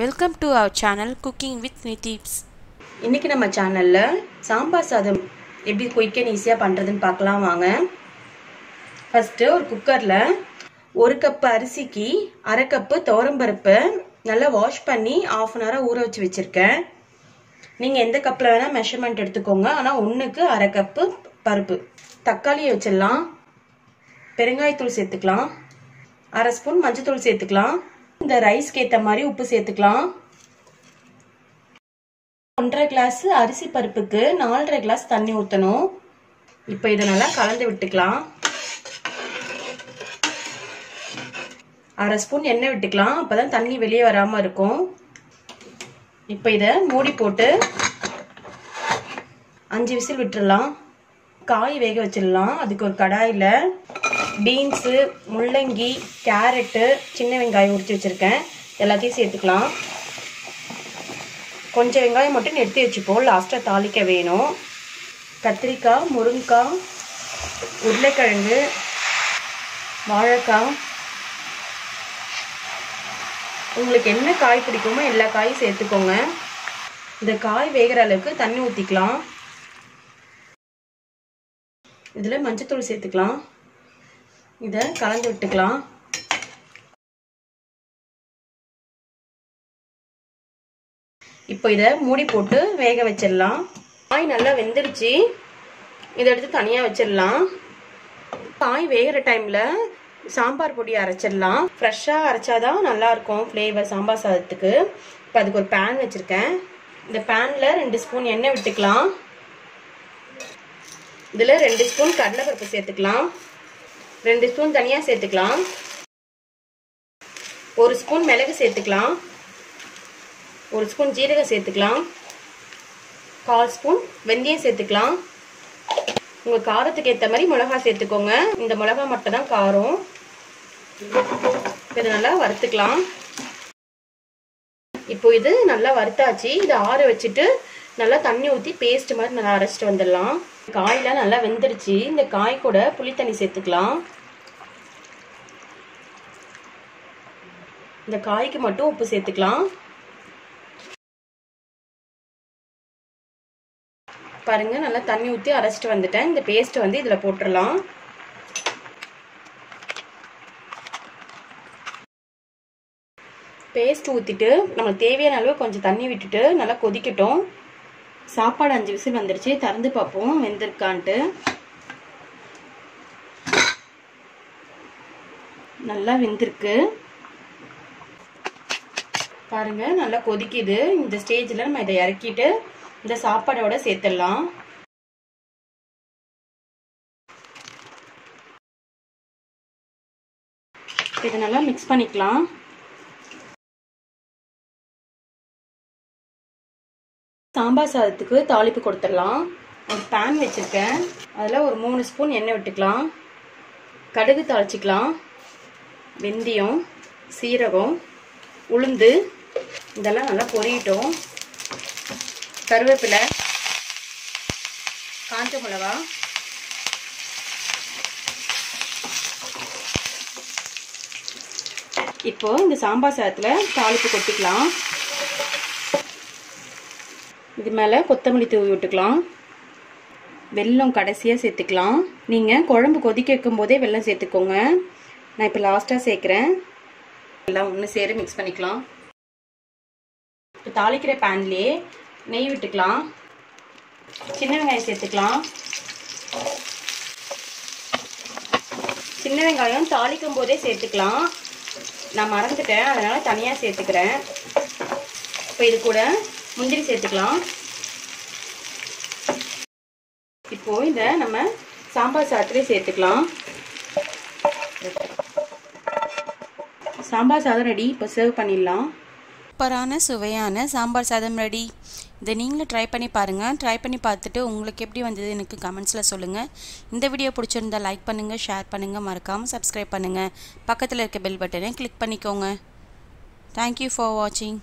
Welcome to our channel cooking with நிதீப்ஸ் இன்றைக்கி நம்ம சேனலில் சாம்பார் சாதம் எப்படி குயிக் அண்ட் ஈஸியாக பண்ணுறதுன்னு பார்க்கலாம் வாங்க. ஃபஸ்ட்டு ஒரு குக்கரில் ஒரு கப்பு அரிசிக்கு அரை கப்பு துவரம்பருப்பு நல்லா வாஷ் பண்ணி ஆஃப் அன் ஹவராக ஊற வச்சு வச்சுருக்கேன். நீங்கள் எந்த கப்பில் வேணால் மெஷர்மெண்ட் எடுத்துக்கோங்க. ஆனால் ஒன்றுக்கு அரை கப்பு பருப்பு. தக்காளியை வச்சிடலாம். பெருங்காயத்தூள் சேர்த்துக்கலாம். அரை ஸ்பூன் மஞ்சத்தூள் சேர்த்துக்கலாம். இந்த ரைஸ்க்கு ஏற்ற மாதிரி உப்பு சேர்த்துக்கலாம். ஒன்றரை கிளாஸ் அரிசி பருப்புக்கு நாலரை கிளாஸ் தண்ணி ஊற்றணும் இப்போ இதை நல்லா கலந்து விட்டுக்கலாம். அரை ஸ்பூன் எண்ணெய் விட்டுக்கலாம். அப்போதான் தண்ணி வெளியே வராமல் இருக்கும். இப்போ இதை மூடி போட்டு அஞ்சு விசில் விட்டுடலாம் காய் வேக வச்சிடலாம். அதுக்கு ஒரு கடாயில் பீன்ஸு முள்ளங்கி கேரட்டு சின்ன வெங்காயம் உரித்து வச்சுருக்கேன். எல்லாத்தையும் சேர்த்துக்கலாம். கொஞ்சம் வெங்காயம் மட்டும் நிறுத்தி வச்சுப்போம். லாஸ்ட்டாக தாளிக்க வேணும். கத்திரிக்காய் முருங்கைக்காய் உருளைக்கிழங்கு வாழைக்காய். உங்களுக்கு என்ன காய் பிடிக்குமோ எல்லா காயும் சேர்த்துக்கோங்க. இந்த காய் வேகிற அளவுக்கு தண்ணி ஊற்றிக்கலாம் இதில் மஞ்சத்தூள் சேர்த்துக்கலாம். இதை கலந்து விட்டுக்கலாம். இப்போ இதை மூடி போட்டு வேக வச்சிடலாம். காய் நல்லா வெந்துருச்சு. இதை எடுத்து தனியாக வச்சிடலாம். காய் வேகிற டைமில் சாம்பார் பொடி அரைச்சிடலாம். ஃப்ரெஷ்ஷாக அரைச்சாதான் நல்லாயிருக்கும் ஃப்ளேவர் சாம்பார் சாதத்துக்கு. இப்போ அதுக்கு ஒரு பேன் வச்சுருக்கேன். இந்த பேனில் ரெண்டு ஸ்பூன் எண்ணெய் விட்டுக்கலாம். இதில் ரெண்டு ஸ்பூன் கடலைப்பருப்பு சேர்த்துக்கலாம். ரெண்டு ஸ்பூன் தனியாக சேர்த்துக்கலாம். ஒரு ஸ்பூன் மிளகு சேர்த்துக்கலாம். ஒரு ஸ்பூன் ஜீரகம் சேர்த்துக்கலாம். கால் ஸ்பூன் வெந்தயம் சேர்த்துக்கலாம். உங்கள் காரத்துக்கு ஏற்ற மாதிரி மிளகா சேர்த்துக்கோங்க. இந்த மிளகா மட்டும் தான் காரம். இதை நல்லா வறுத்துக்கலாம். இப்போ இது நல்லா வறுத்தாச்சு. இதை ஆற வச்சுட்டு நல்லா தண்ணி ஊற்றி பேஸ்ட் மாதிரி நல்லா அரைச்சிட்டு வந்துடலாம். காயெலாம் நல்லா வெந்துடுச்சு இந்த காய் கூட புளி தண்ணி சேர்த்துக்கலாம். இந்த காய்க்கு மட்டும் உப்பு சேர்த்துக்கலாம். பாருங்க நல்லா தண்ணி ஊற்றி அரைச்சிட்டு வந்துட்டேன். இந்த பேஸ்ட் வந்து இதில் போட்டுடலாம். பேஸ்ட் ஊற்றிட்டு நம்மளுக்கு தேவையான அளவு கொஞ்சம் தண்ணி விட்டுட்டு நல்லா கொதிக்கட்டும். சாப்பாடு அஞ்சு விசில் வந்துருச்சு. திறந்து பார்ப்போம். வெந்திருக்கான்ட்டு. நல்லா வெந்திருக்கு. பாருங்க நல்லா கொதிக்குது. இந்த ஸ்டேஜில் நம்ம இதை இறக்கிட்டு இந்த சாப்பாடோட சேர்த்துடலாம். இதை நல்லா மிக்ஸ் பண்ணிக்கலாம். சாம்பார் சாதத்துக்கு தாளிப்பு கொடுத்துடலாம். ஒரு பேன் வச்சுருக்கேன். அதில் ஒரு மூணு ஸ்பூன் எண்ணெய் விட்டுக்கலாம். கடுகு தாளிச்சிக்கலாம். வெந்தயம் சீரகம் உளுந்து. இதெல்லாம் நல்லா பொரியட்டும். கருவேப்பிலை காஞ்ச மிளகா. இப்போ இந்த சாம்பார் சாதத்தில் தாளிப்பு கொட்டிக்கலாம் இது மேலே கொத்தமல்லி தூவி விட்டுக்கலாம். வெல்லம் கடைசியாக சேர்த்துக்கலாம். நீங்கள் குழம்பு கொதிக்க வைக்கும் போதே வெல்லம் சேர்த்துக்கோங்க. நான் இப்போ லாஸ்ட்டாக சேர்க்குறேன். எல்லாம் ஒன்று சேர மிக்ஸ் பண்ணிக்கலாம். இப்போ தாளிக்கிற பேன்லேயே நெய் விட்டுக்கலாம். சின்ன வெங்காயம் சேர்த்துக்கலாம். சின்ன வெங்காயம் தாளிக்கும் போதே சேர்த்துக்கலாம். நான் மறந்துட்டேன் அதனால் தனியாக சேர்த்துக்கிறேன். இப்போ இது கூட முந்திரி சேர்த்துக்கலாம். இப்போ இதை நம்ம சாம்பார் சாதத்துலேயே சேர்த்துக்கலாம். சாம்பார் சாதம் ரெடி இப்போ சர்வ் பண்ணிடலாம். சூப்பரான சுவையான சாம்பார் சாதம் ரெடி. இதை நீங்களும் ட்ரை பண்ணி பாருங்கள் ட்ரை பண்ணி பார்த்துட்டு உங்களுக்கு எப்படி வந்தது எனக்கு கமெண்ட்ஸில் சொல்லுங்கள் இந்த வீடியோ பிடிச்சிருந்தா லைக் பண்ணுங்கள் ஷேர் பண்ணுங்கள் மறக்காமல் சப்ஸ்கிரைப் பண்ணுங்கள் பக்கத்தில் இருக்க பெல் பட்டனை கிளிக் பண்ணிக்கோங்க. தேங்க்யூ ஃபார் வாட்சிங்